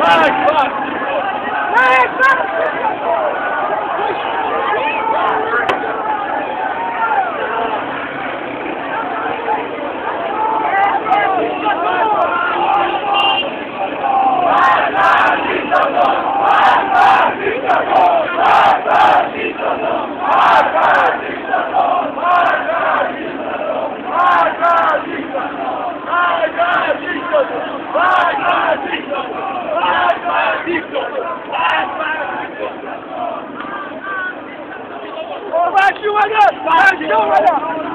Fuck, fuck. Fuck, fuck. Vai, vai, vai, vai, you right! I'll show!